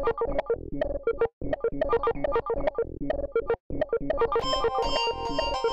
Steps they come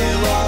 You are.